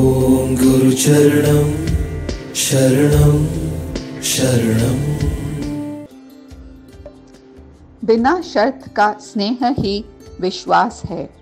ॐ गुरुचरणं शरणं शरणम् बिना शर्त का स्नेह ही विश्वास है।